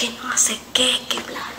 que no sé qué, que bla.